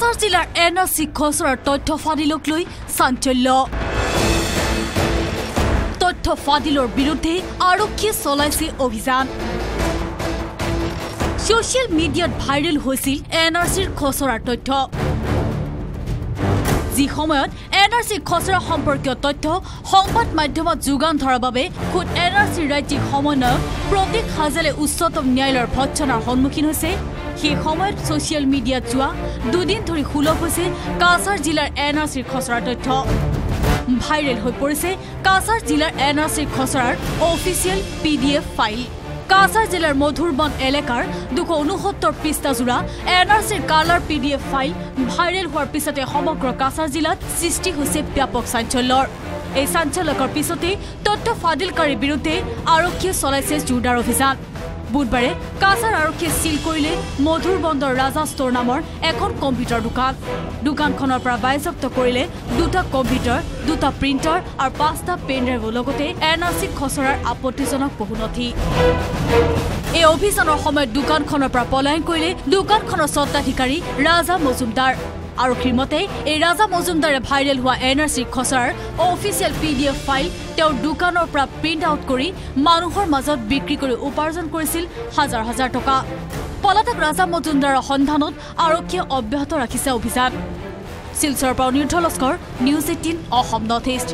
কাছাৰ জিলাৰ N R C খচৰাৰ তথ্য ফাদিলক লৈ চাঞ্চল্য তথ্য ফাদিলৰ বিৰুদ্ধে আৰক্ষীয়ে চলাইছে অভিযান ছচিয়েল মিডিয়াত ভাইৰেল হৈছিল এন আৰ চিৰ খচৰাৰ তথ্য যি সময়ত এন আৰ চি খচৰা সম্পৰ্কীয় তথ্য সংবাদ মাধ্যমত যোগান ধৰাৰ বাবে খোদ এন আৰ চিৰ ৰাজ্যিক সমন্বয়ক প্ৰতীক হাজেলে উচ্চতম ন্যায়ালয়ৰ ভৎসনাৰ সন্মুখীন হৈছে সেই সময়ত ছচিয়েল মিডিয়াত যোৱা? দুদিন ধৰি সুলভ হৈছে কাছাৰ জিলাৰ এন আৰ চিৰ খচৰাৰ তথ্য। ভাইৰেল হৈ পৰিছে কাছাৰ জিলাৰ এন আৰ চিৰ খচৰাৰ official P D F file. Cachar জিলাৰ মধুৰবন এলেকাৰ দুশ ঊনসত্তৰ পৃষ্ঠাজোৰা এন আৰ চিৰ colour P D F file viral হোৱাৰ পিছতে সমগ্ৰ কাছাৰ জিলাত সৃষ্টি হৈছে ব্যাপক চাঞ্চল্যৰ। এই চাঞ্চল্যকৰ পিছতেই তথ্য ফাদিলকাৰীৰ বিৰুদ্ধে আৰক্ষীয়ে চলাইছে জোৰদাৰ অভিযান। বুধবাৰে কাছাৰ আৰক্ষীয়ে চিল কৰিলে মধুৰ বন্দৰ ৰাজা ষ্ট'ৰ নামৰ এখন কম্পিউটাৰ দোকান। দোকানখনৰ পৰা বাজেয়াপ্ত কৰিলে দুটা কম্পিউটাৰ দুটা প্ৰিণ্টাৰ আৰু পাঁচটা পেন ড্ৰাইভৰ লগতে এন আৰ চি খচৰাৰ আপত্তিজনক বহু নথি এই অভিযানৰ সময়ত দোকানখনৰ পৰা পলায়ন কৰিলে দোকানখনৰ স্বত্বাধিকাৰী ৰাজা মজুমদাৰ। আৰক্ষীৰ মতে এই ৰাজা মজুমদাৰে ভাইৰেল হোৱা N R C খচৰাৰ official P D F file তেওঁৰ দোকানৰ পৰা প্ৰিণ্ট আউট কৰি মানুহৰ মাজত বিক্ৰী কৰি উপাৰ্জন কৰিছিল হাজাৰ হাজাৰ টকা। পলাতক ৰাজা মজুমদাৰৰ সন্ধানত আৰক্ষীয়ে অব্যাহত ৰাখিছে অভিযান। শিলচৰৰ পৰা Aniruddha Laskar news eighteen Assam North East.